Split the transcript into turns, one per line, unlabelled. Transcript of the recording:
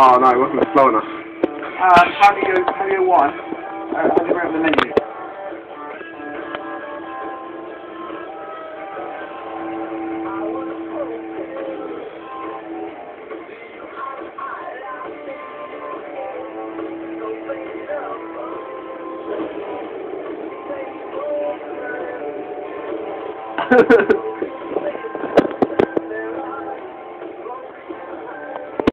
Oh no, it wasn't slow enough.
Uh, how do you, how do you one? Uh, how do you the menu?